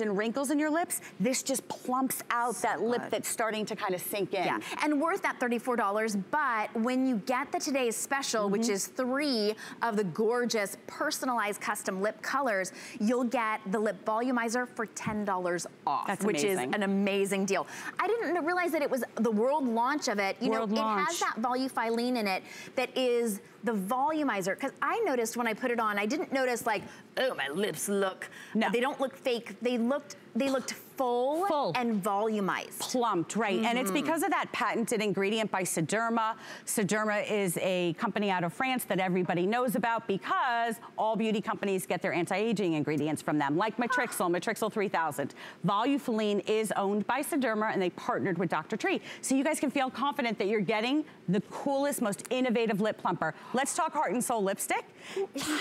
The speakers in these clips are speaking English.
and wrinkles in your lips, this just plumps out so that good. lip that's starting to kind of sink in. Yeah, and worth that $34, but when you get the Today's Special, mm -hmm. which mm-hmm. is three of the gorgeous personalized custom lip colors, you'll get the lip volumizer for $10 off, that's which is an amazing deal. I didn't realize that it was the world launch of it. You world know, launch. it has that volufiline in it that is the volumizer, because I noticed when I put it on, I didn't notice like, oh, my lips look, no. they don't look fake. They looked, they looked full, full. and volumized. Plumped, right. Mm -hmm. And it's mm-hmm. because of that patented ingredient by Sederma. Sederma is a company out of France that everybody knows about because all beauty companies get their anti-aging ingredients from them, like Matrixyl, Matrixyl 3000. Volufiline is owned by Sederma and they partnered with Dr. Tree. So you guys can feel confident that you're getting the coolest, most innovative lip plumper. Let's talk Heart and Soul lipstick.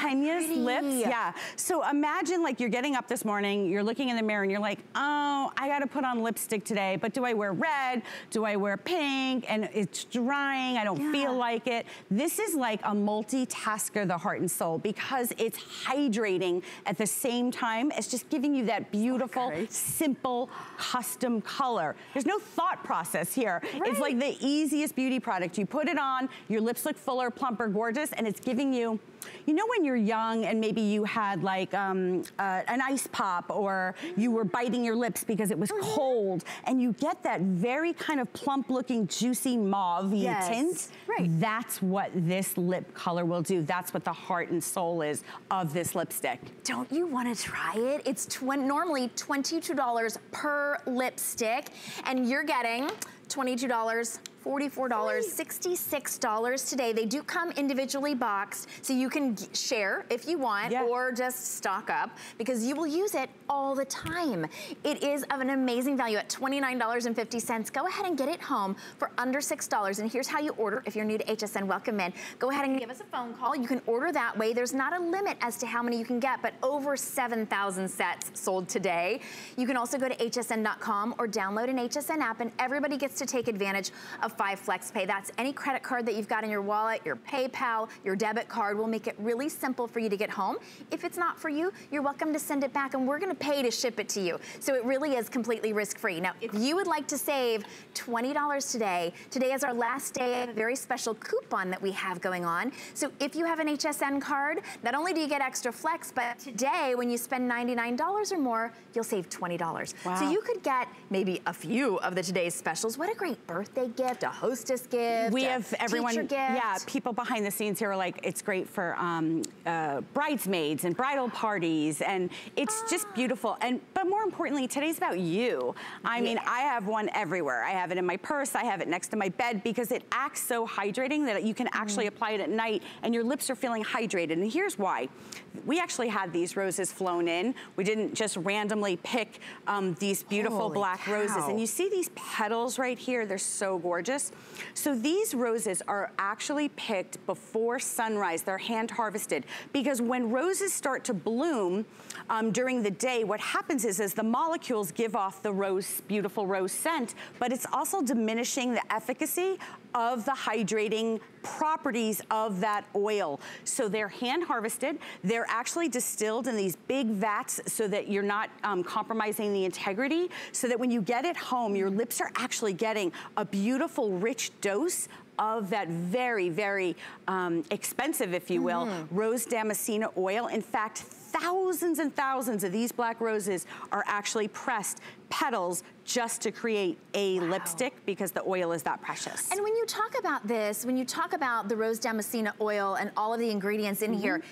Kenya's lips, yeah. So imagine like you're getting up this morning, you're looking in the mirror and you're like, oh, I gotta put on lipstick today, but do I wear red? Do I wear pink? And it's drying, I don't yeah. feel like it. This is like a multitasker, the heart and soul, because it's hydrating at the same time as just giving you that beautiful, okay. simple, custom color. There's no thought process here. Right. It's like the easiest beauty product. You put it on, your lips look fuller, plumper, gorgeous, and it's giving you you know when you're young and maybe you had like um, uh, an ice pop or you were biting your lips because it was mm -hmm. cold and you get that very kind of plump looking juicy mauve yes. tint? Right. That's what this lip color will do. That's what the heart and soul is of this lipstick. Don't you want to try it? It's normally $22 per lipstick and you're getting $22 $44, $66 today. They do come individually boxed, so you can share if you want, yeah. or just stock up, because you will use it all the time. It is of an amazing value at $29.50. Go ahead and get it home for under $6. And here's how you order if you're new to HSN. Welcome in. Go ahead and give us a phone call. You can order that way. There's not a limit as to how many you can get, but over 7,000 sets sold today. You can also go to hsn.com or download an HSN app, and everybody gets to take advantage of five flex pay. That's any credit card that you've got in your wallet, your PayPal, your debit card. will make it really simple for you to get home. If it's not for you, you're welcome to send it back and we're gonna pay to ship it to you. So it really is completely risk-free. Now, if you would like to save $20 today, today is our last day of a very special coupon that we have going on. So if you have an HSN card, not only do you get extra flex, but today when you spend $99 or more, you'll save $20. Wow. So you could get maybe a few of the today's specials. What a great birthday gift, a hostess gift, We have everyone, gift. yeah, people behind the scenes here are like, it's great for um, uh, bridesmaids and bridal parties, and it's ah. just beautiful. And But more importantly, today's about you. I yeah. mean, I have one everywhere. I have it in my purse, I have it next to my bed, because it acts so hydrating that you can actually mm. apply it at night, and your lips are feeling hydrated. And here's why. We actually had these roses flown in. We didn't just randomly pick um, these beautiful Holy black cow. roses. And you see these petals right here? They're so gorgeous gorgeous. So these roses are actually picked before sunrise. They're hand harvested because when roses start to bloom um, during the day, what happens is, is the molecules give off the rose, beautiful rose scent, but it's also diminishing the efficacy of the hydrating properties of that oil. So they're hand harvested. They're actually distilled in these big vats so that you're not um, compromising the integrity, so that when you get it home, your lips are actually getting a beautiful, rich dose of that very, very um, expensive, if you will, mm -hmm. rose damascena oil. In fact, thousands and thousands of these black roses are actually pressed petals just to create a wow. lipstick because the oil is that precious. And when you talk about this, when you talk about the rose damascena oil and all of the ingredients in mm -hmm. here,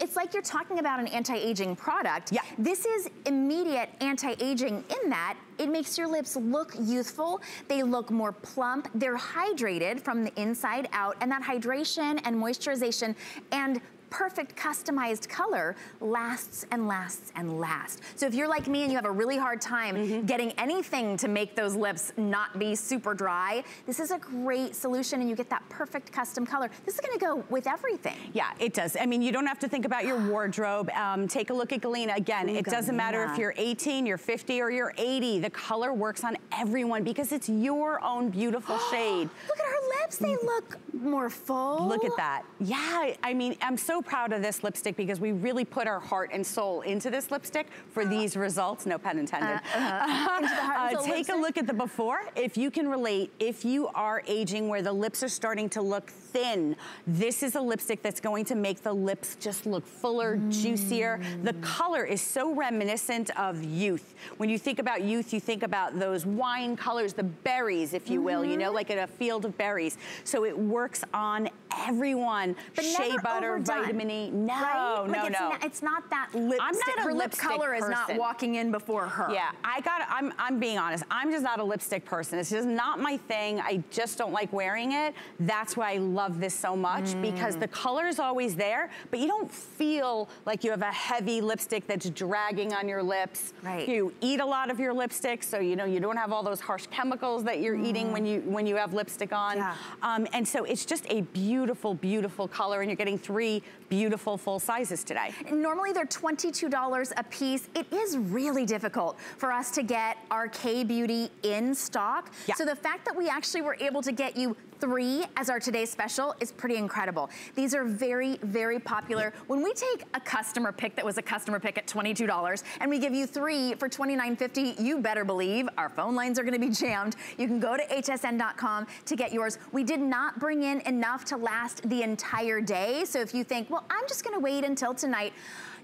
it's like you're talking about an anti-aging product. Yeah. This is immediate anti-aging in that it makes your lips look youthful. They look more plump. They're hydrated from the inside out and that hydration and moisturization and perfect customized color lasts and lasts and lasts. So if you're like me and you have a really hard time mm -hmm. getting anything to make those lips not be super dry, this is a great solution and you get that perfect custom color. This is gonna go with everything. Yeah, it does. I mean, you don't have to think about your wardrobe. Um, take a look at Galena. Again, Ooh, it doesn't matter if you're 18, you're 50, or you're 80. The color works on everyone because it's your own beautiful shade. Look at her lips lips, they look more full. Look at that. Yeah, I mean, I'm so proud of this lipstick because we really put our heart and soul into this lipstick for these results, no pun intended. Uh, uh, uh take lipstick? a look at the before. If you can relate, if you are aging where the lips are starting to look thin, this is a lipstick that's going to make the lips just look fuller, mm. juicier. The color is so reminiscent of youth. When you think about youth, you think about those wine colors, the berries, if you will, mm -hmm. you know, mm-hmm. like in a field of berries. So it works on everyone. But Shea butter, overdone, No, right? no, like it's no. Not, it's not that lipstick. I'm not her lip color person. is not walking in before her. Yeah, I got. I'm. I'm being honest. I'm just not a lipstick person. It's just not my thing. I just don't like wearing it. That's why I love this so much mm. because the color is always there, but you don't feel like you have a heavy lipstick that's dragging on your lips. Right. You eat a lot of your lipstick, so you know you don't have all those harsh chemicals that you're mm. eating when you when you have lipstick on. Yeah. Um, and so it's just a beautiful, beautiful color, and you're getting three beautiful full sizes today. Normally they're $22 a piece. It is really difficult for us to get our K-Beauty in stock. Yeah. So the fact that we actually were able to get you three as our today's special is pretty incredible. These are very, very popular. When we take a customer pick that was a customer pick at $22 and we give you three for $29.50, you better believe our phone lines are gonna be jammed. You can go to hsn.com to get yours. We did not bring in enough to last the entire day. So if you think, well, I'm just gonna wait until tonight,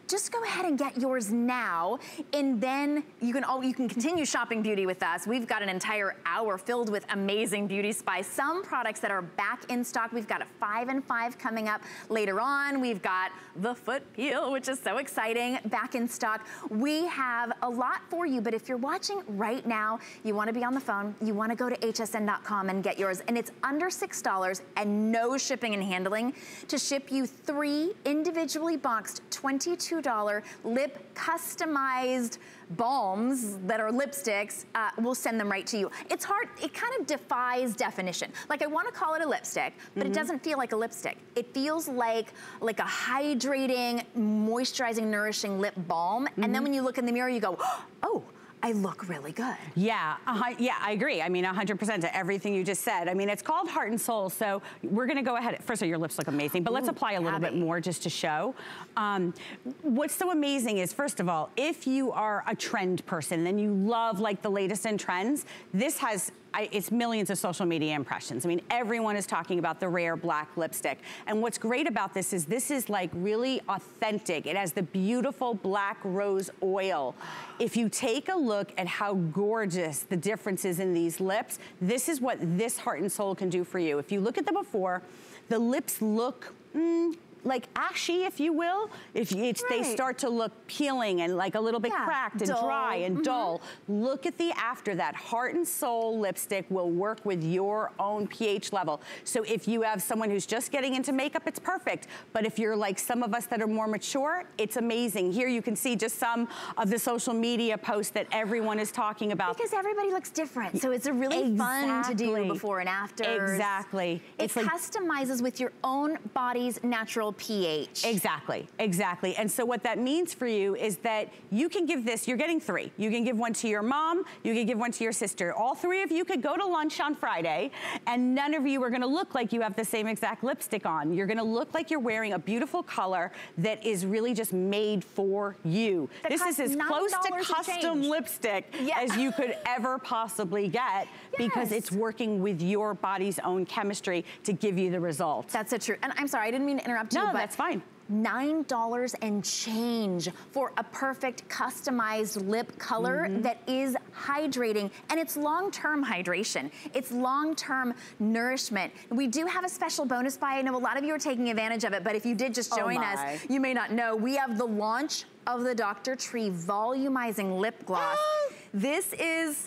just go ahead and get yours now and then you can oh you can continue shopping beauty with us. We've got an entire hour filled with amazing beauty spice. Some products that are back in stock. We've got a five and five coming up later on. We've got the foot peel which is so exciting back in stock. We have a lot for you but if you're watching right now you want to be on the phone you want to go to hsn.com and get yours and it's under six dollars and no shipping and handling to ship you three individually boxed 22 $2 lip customized balms that are lipsticks, uh, we'll send them right to you. It's hard, it kind of defies definition. Like I wanna call it a lipstick, but mm -hmm. it mm-hmm. doesn't feel like a lipstick. It feels like, like a hydrating, moisturizing, nourishing lip balm. Mm -hmm. And then mm-hmm. when you look in the mirror, you go, oh, I look really good. Yeah, uh, yeah, I agree. I mean, 100% to everything you just said. I mean, it's called Heart and Soul, so we're gonna go ahead. First of all, your lips look amazing, but Ooh, let's apply a little Abby. bit more just to show. Um, what's so amazing is, first of all, if you are a trend person and you love like the latest in trends, this has I, it's millions of social media impressions. I mean, everyone is talking about the rare black lipstick. And what's great about this is this is like really authentic. It has the beautiful black rose oil. If you take a look at how gorgeous the difference is in these lips, this is what this Heart and Soul can do for you. If you look at the before, the lips look mm, like ashy, if you will, if it's, right. they start to look peeling and like a little bit yeah. cracked and dull. dry and mm -hmm. dull, look at the after that. Heart and Soul lipstick will work with your own pH level. So if you have someone who's just getting into makeup, it's perfect. But if you're like some of us that are more mature, it's amazing. Here you can see just some of the social media posts that everyone is talking about. Because everybody looks different. So it's a really exactly. fun to do before and after. Exactly. It it's customizes like, with your own body's natural pH. Exactly, exactly. And so what that means for you is that you can give this, you're getting three. You can give one to your mom, you can give one to your sister. All three of you could go to lunch on Friday and none of you are gonna look like you have the same exact lipstick on. You're gonna look like you're wearing a beautiful color that is really just made for you. That this is as close to custom lipstick yeah. as you could ever possibly get yes. because it's working with your body's own chemistry to give you the results. That's so true. And I'm sorry, I didn't mean to interrupt you. No, that's fine. $9 and change for a perfect customized lip color mm -hmm. that is hydrating and it's long-term hydration. It's long-term nourishment. We do have a special bonus buy. I know a lot of you are taking advantage of it, but if you did just oh join oh us, you may not know. We have the launch of the Dr. Tree Volumizing Lip Gloss. this is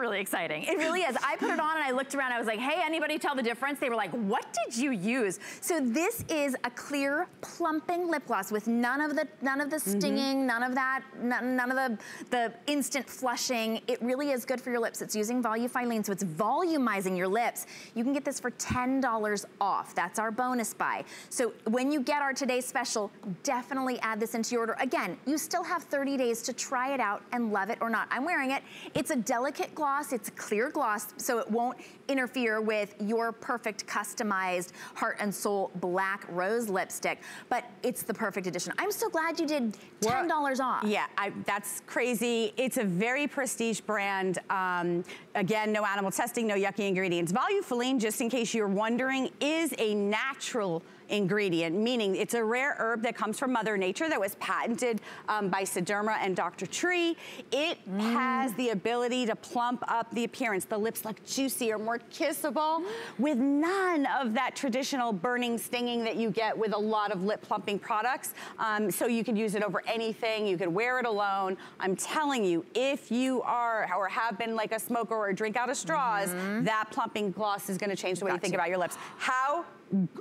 really exciting. It really is. I put it on and I looked around. I was like, hey, anybody tell the difference? They were like, what did you use? So this is a clear plumping lip gloss with none of the none of the mm-hmm. stinging, mm -hmm. none of that, none, none, of the, the instant flushing. It really is good for your lips. It's using Volufiline, so it's volumizing your lips. You can get this for $10 off. That's our bonus buy. So when you get our today's special, definitely add this into your order. Again, you still have 30 days to try it out and love it or not. I'm wearing it. It's a delicate gloss, it's a clear gloss, so it won't interfere with your perfect customized heart and soul black rose lipstick, but it's the perfect addition. I'm so glad you did $10 off. Yeah, I, that's crazy. It's a very prestige brand. Um, again, no animal testing, no yucky ingredients. Volufiline, just in case you're wondering, is a natural ingredient, meaning it's a rare herb that comes from Mother Nature that was patented um, by Sederma and Dr. Tree. It mm. has the ability to plump up the appearance. The lips look juicier, more kissable, with none of that traditional burning, stinging that you get with a lot of lip plumping products. Um, so you could use it over anything. You could wear it alone. I'm telling you, if you are or have been like a smoker or drink out of straws, mm -hmm. that plumping gloss is gonna change the way you think about your lips. How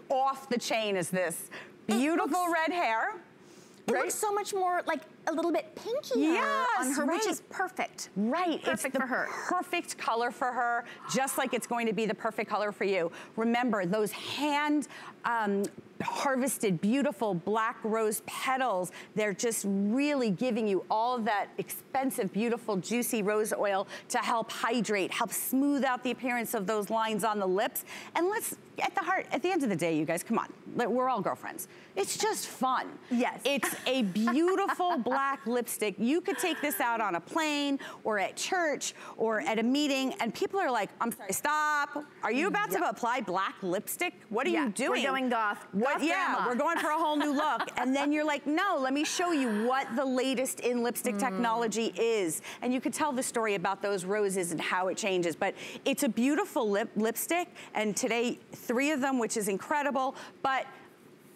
off the chain is this? Beautiful looks, red hair. It right? looks so much more like a little bit pinky yes, on her, right. which is perfect. Right, perfect for her. perfect color for her, just like it's going to be the perfect color for you. Remember, those hand um, harvested beautiful black rose petals, they're just really giving you all that expensive, beautiful, juicy rose oil to help hydrate, help smooth out the appearance of those lines on the lips. And let's, at the heart, at the end of the day, you guys, come on, we're all girlfriends. It's just fun. Yes. It's a beautiful black lipstick. You could take this out on a plane or at church or at a meeting and people are like, I'm sorry, stop. Are you about yep. to apply black lipstick? What are yeah, you doing? We're going goth. What, goth yeah, grandma. we're going for a whole new look. and then you're like, no, let me show you what the latest in lipstick mm. technology is. And you could tell the story about those roses and how it changes. But it's a beautiful lip lipstick. And today, three of them, which is incredible. But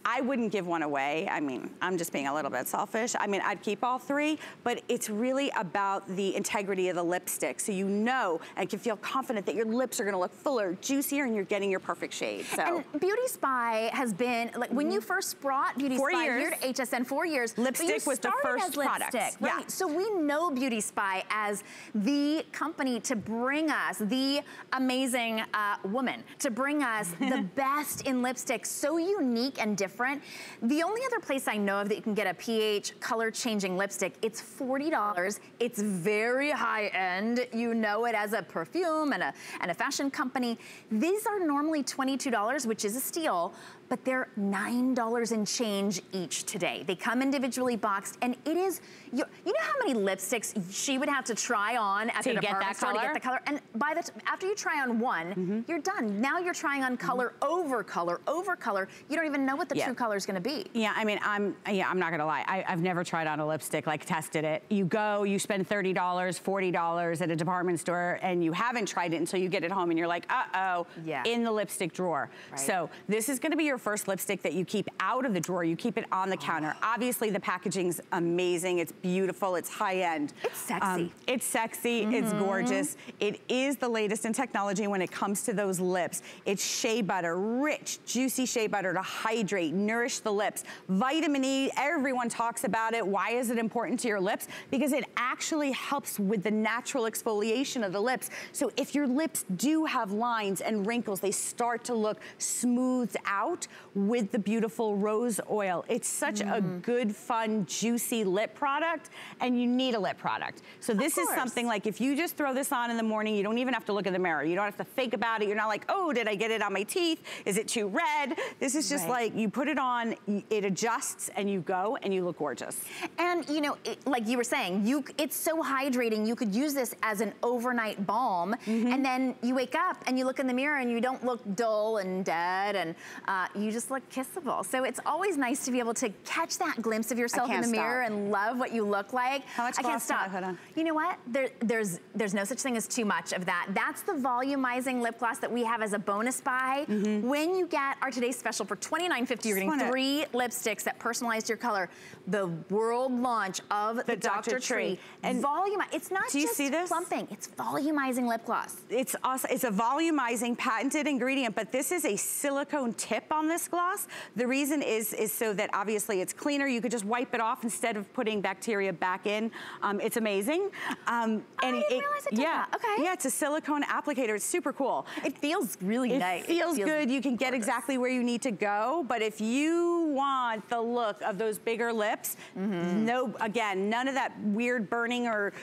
I wouldn't give one away. I mean, I'm just being a little bit selfish. I mean, I'd keep all three, but it's really about the integrity of the lipstick. So you know and can feel confident that your lips are gonna look fuller, juicier, and you're getting your perfect shade. So. And Beauty Spy has been, like mm -hmm. when you mm-hmm. first brought Beauty four Spy years. here to HSN, four years. Lipstick was the first product. Right? Yeah. So we know Beauty Spy as the company to bring us, the amazing uh, woman, to bring us the best in lipstick, so unique and different different. The only other place I know of that you can get a pH color changing lipstick, it's $40. It's very high end. You know it as a perfume and a, and a fashion company. These are normally $22, which is a steal, but they're $9 and change each today. They come individually boxed and it is, you, you know how many lipsticks she would have to try on at to the department store to get the color? And by the after you try on one, mm -hmm. you're done. Now you're trying on color mm -hmm. over color over color. You don't even know what the yeah. true color is gonna be. Yeah, I mean, I'm yeah, I'm not gonna lie. I, have never tried on a lipstick, like tested it. You go, you spend $30, $40 at a department store and you haven't tried it until you get it home and you're like, uh-oh, yeah. in the lipstick drawer. Right. So this is gonna be your first lipstick that you keep out of the drawer. You keep it on the counter. Obviously, the packaging's amazing. It's beautiful. It's high-end. It's sexy. Um, it's sexy. Mm -hmm. It's mm-hmm. gorgeous. It is the latest in technology when it comes to those lips. It's shea butter, rich, juicy shea butter to hydrate, nourish the lips. Vitamin E, everyone talks about it. Why is it important to your lips? Because it actually helps with the natural exfoliation of the lips. So if your lips do have lines and wrinkles, they start to look smoothed out with the beautiful rose oil. It's such mm. a good, fun, juicy lip product, and you need a lip product. So this is something like if you just throw this on in the morning, you don't even have to look in the mirror. You don't have to think about it. You're not like, oh, did I get it on my teeth? Is it too red? This is just right. like, you put it on, it adjusts, and you go, and you look gorgeous. And, you know, it, like you were saying, you it's so hydrating. You could use this as an overnight balm, mm -hmm. and then you wake up, and you look in the mirror, and you don't look dull and dead, and uh, you just look kissable. So it's always nice to be able to catch that glimpse of yourself in the stop. mirror and love what you look like. How much I can't stop. I put on? You know what? There, there's there's no such thing as too much of that. That's the volumizing lip gloss that we have as a bonus buy. Mm -hmm. When you get our today's special for $29.50, you're getting three lipsticks that personalize your color. The world launch of the, the Dr. Dr. Tree. And volume, it's not do you just see this? plumping, it's volumizing lip gloss. It's awesome. It's a volumizing patented ingredient, but this is a silicone tip on this gloss. The reason is, is so that obviously it's cleaner. You could just wipe it off instead of putting bacteria back in. Um, it's amazing. Um, oh, and I didn't it, realize it yeah, that. Okay. Yeah, it's a silicone applicator. It's super cool. It feels really it nice. Feels it feels good. You can get exactly where you need to go. But if you want the look of those bigger lips, mm -hmm. no, again, none of that weird burning or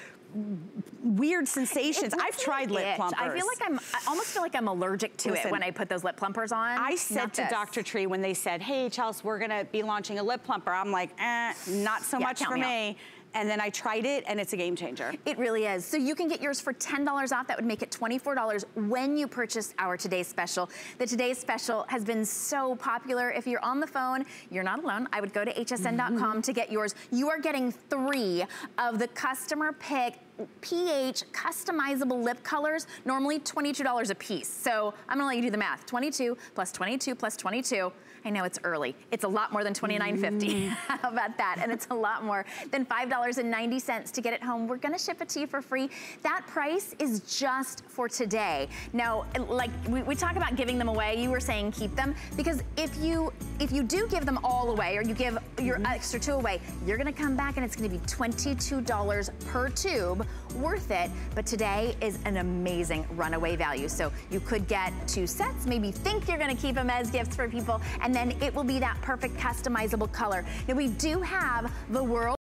weird sensations. I've tried lip plumpers. I feel like I'm, I almost feel like I'm allergic to Listen, it when I put those lip plumpers on. I said not to this. Dr. Tree when they said, hey, Chelsea, we're gonna be launching a lip plumper. I'm like, eh, not so yeah, much for me. me and then I tried it and it's a game changer. It really is. So you can get yours for $10 off. That would make it $24 when you purchase our today's special. The today's special has been so popular. If you're on the phone, you're not alone. I would go to hsn.com mm -hmm. to get yours. You are getting three of the customer pick pH customizable lip colors, normally $22 a piece. So I'm gonna let you do the math. 22 plus 22 plus 22 I know it's early. It's a lot more than $29.50. Mm. How about that? And it's a lot more than $5.90 to get it home. We're gonna ship it to you for free. That price is just for today. Now, like we, we talk about giving them away, you were saying keep them, because if you if you do give them all away or you give your mm -hmm. extra two away, you're gonna come back and it's gonna be $22 per tube, worth it. But today is an amazing runaway value. So you could get two sets, maybe think you're gonna keep them as gifts for people, and then it will be that perfect customizable color. Now we do have the world